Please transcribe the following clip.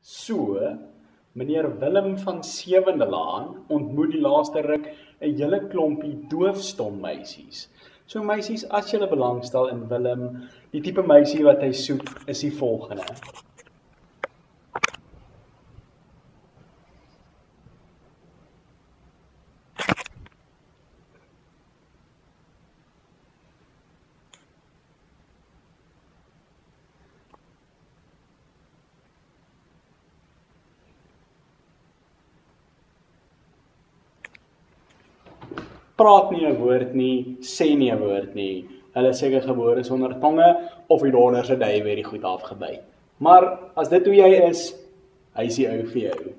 So, meneer Willem van Sewende Laan ontmoet die laaste ruk 'n hele klompie doofstom meisies. So meisies, as jy belangstel in Willem, die tipe meisie wat hy soek, is die volgende. Praat nie 'n woord nie, sê nie 'n woord nie. Hulle seker gebore sonder tonge of die donder se duie weer die goed afgebyt. Maar as dit hoe jy is, hy is die ou vir jou.